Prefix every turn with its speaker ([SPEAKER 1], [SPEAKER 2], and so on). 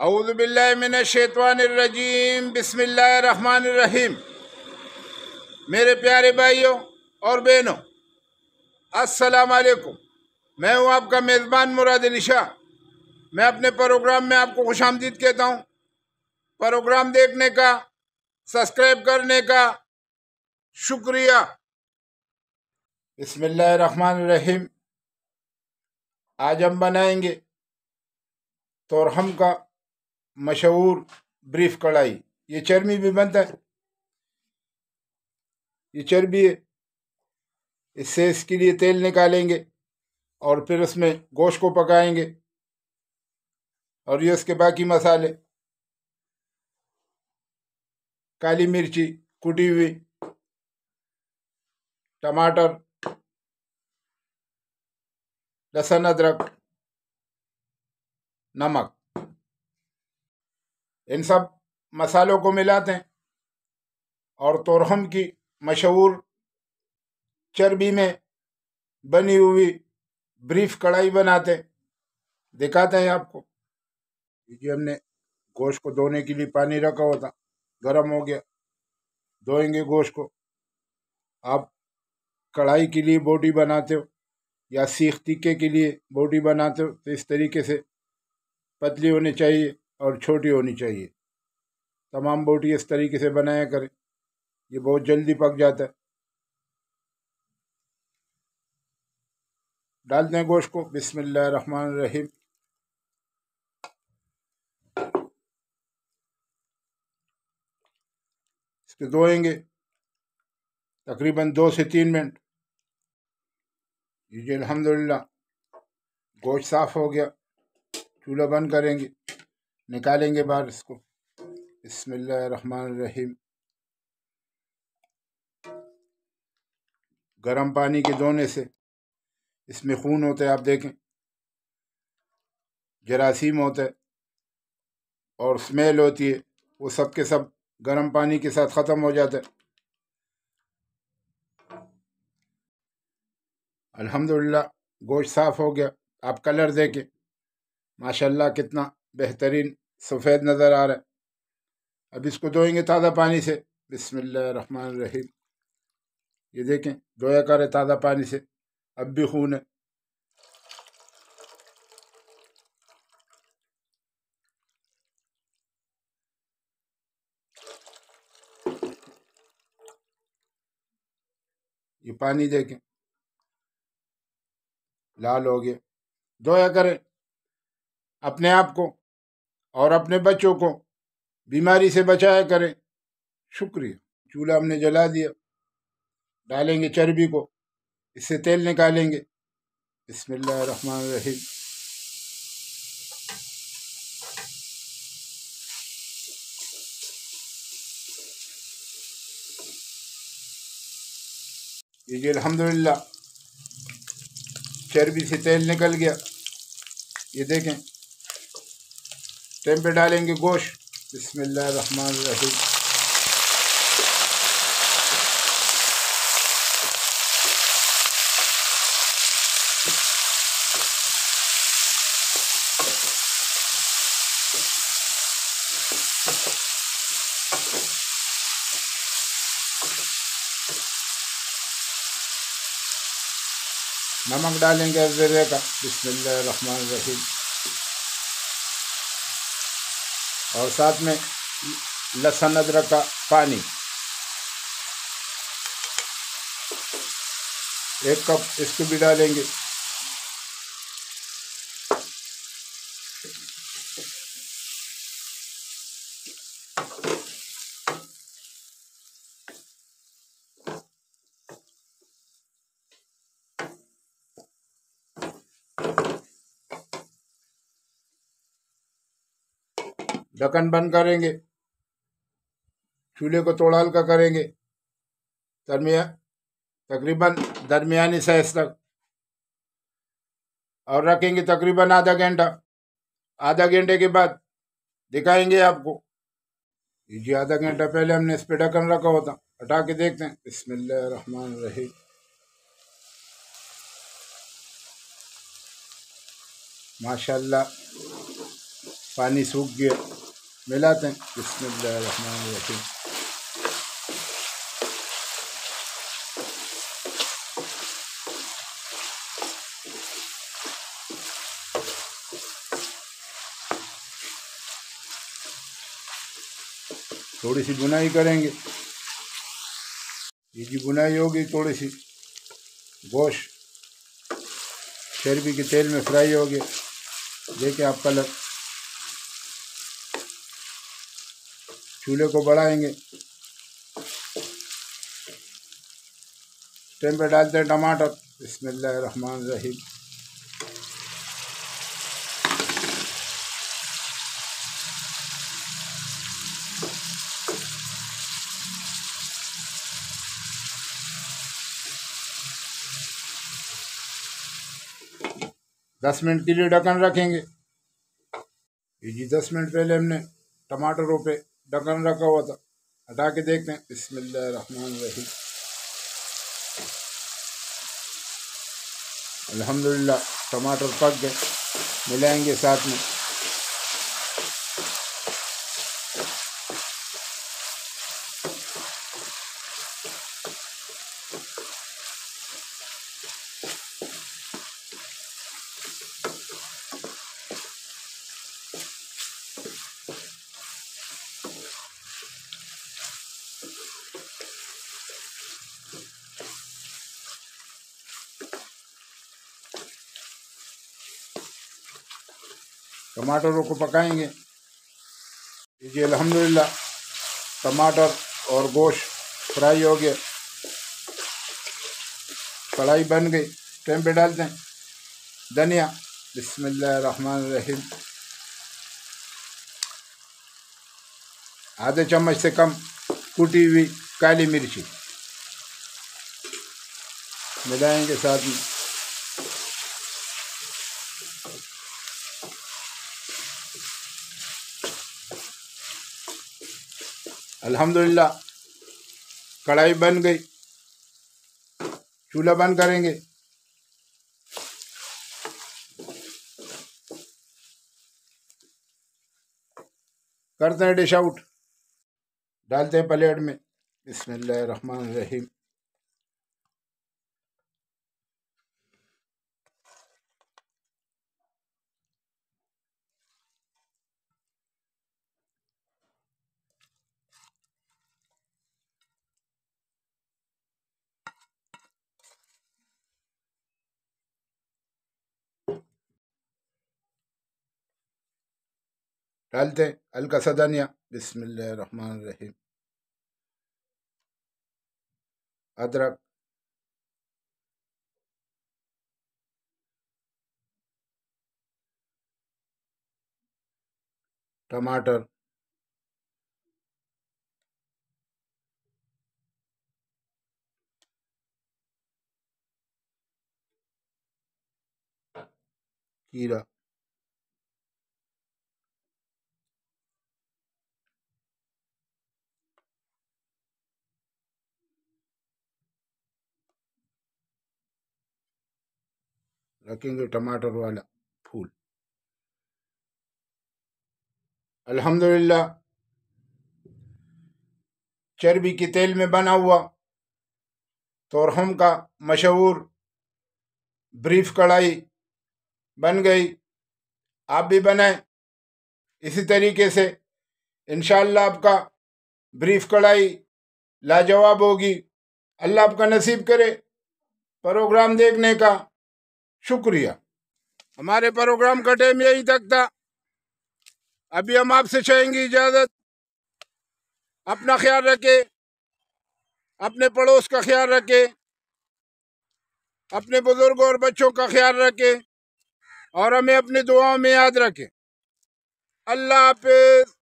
[SPEAKER 1] अऊज़बिल्लिमिनशैतवानरजीम बिस्मिल्लाहिर्रहमानिर्रहीम मेरे प्यारे भाइयों और बहनों, अस्सलाम वालेकुम। मैं हूँ आपका मेज़बान मुराद शाह। मैं अपने प्रोग्राम में आपको खुश आमदीद कहता हूँ। प्रोग्राम देखने का, सब्सक्राइब करने का शुक्रिया। बिस्मिल्लाहिर्रहमानिर्रहीम। आज हम बनाएँगे तोरहम का मशहूर ब्रीफ कढ़ाई। ये चर्बी भी बनता है। ये चर्बी है इससे इसके लिए तेल निकालेंगे और फिर उसमें गोश्त को पकाएँगे और ये उसके बाकी मसाले। काली मिर्ची कुटी हुई, टमाटर, लहसुन, अदरक, नमक। इन सब मसालों को मिलाते हैं। और तोरहम की मशहूर चर्बी में बनी हुई ब्रीफ कढ़ाई बनाते हैं। दिखाते हैं आपको। ये हमने गोश्त को धोने के लिए पानी रखा था। गर्म हो गया। धोएँगे गोश्त को। आप कढ़ाई के लिए बोटी बनाते हो या सीख टिक्के के लिए बोटी बनाते हो तो इस तरीके से पतली होनी चाहिए। और छोटी होनी चाहिए। तमाम बोटी इस तरीके से बनाया करें। ये बहुत जल्दी पक जाता है। डालते हैं गोश्त को। बिस्मिल्लाह रहमान रहीम इसके धोएँगे। तकरीबन दो से तीन मिनट। ये अल्हम्दुलिल्लाह। गोश्त साफ़ हो गया। चूल्हा बंद करेंगे। निकालेंगे बाहर इसको। रहीम गर्म पानी के धोने से इसमें खून होता है, आप देखें। जरासीम होता है और स्मेल होती है, वो सब के सब गर्म पानी के साथ ख़त्म हो जाता है। अल्हम्दुलिल्लाह, गोश्त साफ़ हो गया। आप कलर देखें। माशाल्लाह, कितना बेहतरीन सफ़ेद नज़र आ रहा है। अब इसको धोएँगे ताज़ा पानी से। रहीम ये देखें, धोया करे ताज़ा पानी से। अब भी खून है। ये पानी देखें। लाल हो गया। धोया करें। अपने आप को और अपने बच्चों को बीमारी से बचाया करें। शुक्रिया। चूल्हा हमने जला दिया। डालेंगे चर्बी को। इससे तेल निकालेंगे। रहमान रहीम ये जी अल्हम्दुलिल्लाह। चर्बी से तेल निकल गया। ये देखें। टाइम पे डालेंगे बिस्मिल्लाह रहीम नमक डालेंगे ज़रे का बिस्मिल्लाह रहीम और साथ में लहसुन अदरक का पानी। एक कप इसको भी डालेंगे। ढक्कन बंद करेंगे। चूल्हे को थोड़ा हल्का करेंगे। दरमिया, तकरीबन दरमियानी साइज़ तक। और रखेंगे तकरीबन आधा घंटा। आधा घंटे के बाद दिखाएँगे आपको। जी आधा घंटा पहले हमने इस पर ढक्कन रखा होता। हटा के देखते हैं। बिस्मिल्लाह रहीम माशाल्लाह, पानी सूख गया। मिलाते हैं बिस्मिल्लाहिर्रहमानिर्रहीम थोड़ी सी बुनाई करेंगे। ये जी बुनाई होगी थोड़ी सी गोश्त चर्बी के तेल में फ्राई हो गया देखिए आप कलर। चूल्हे को बढ़ाएँगे। टाइम पे डालते हैं टमाटर। रहमान रहीम दस मिनट के लिए ढक्कन रखेंगे। ये जी दस मिनट पहले हमने टमाटरों पे ढक्कन रखा हुआ था। हटा के देखते हैं। बिस्मिल्ल रन रही अल्हम्दुलिल्लाह, टमाटर पक गए। मिलाएँगे साथ में। टमाटरों को पकाएँगे। जी अलहमदिल्ला टमाटर और गोश्त फ्राई हो गया कढ़ाई बन गई। टाइम पे डालते हैं। धनिया। बिस्मिल्लाहिर्रहमानिर्रहीम। आधे चम्मच से कम कुटी हुई काली मिर्ची। मिलाएँगे साथ में। अल्हम्दुलिल्लाह, कढ़ाई बन गई, चूल्हा बंद करेंगे। करते हैं डिश आउट डालते हैं प्लेट में। बिस्मिल्लाह डालते हैं हल्का सा धनिया बिस्मिल्लाहिर्रहमानिर्रहीम अदरक टमाटर खीरा रखेंगे टमाटर वाला फूल अल्हम्दुलिल्लाह चर्बी के तेल में बना हुआ तोरहम का मशहूर ब्रीफ कढ़ाई बन गई आप भी बनाएँ इसी तरीके से इनशाला आपका ब्रीफ कढ़ाई लाजवाब होगी अल्लाह आपका नसीब करे प्रोग्राम देखने का शुक्रिया। हमारे प्रोग्राम का टाइम यही तक था। अभी हम आपसे चाहेंगे इजाज़त। अपना ख्याल रखे। अपने पड़ोस का ख्याल रखें। अपने बुज़ुर्गों और बच्चों का ख्याल रखे। और हमें अपनी दुआओं में याद रखें। अल्लाह हाफिज़।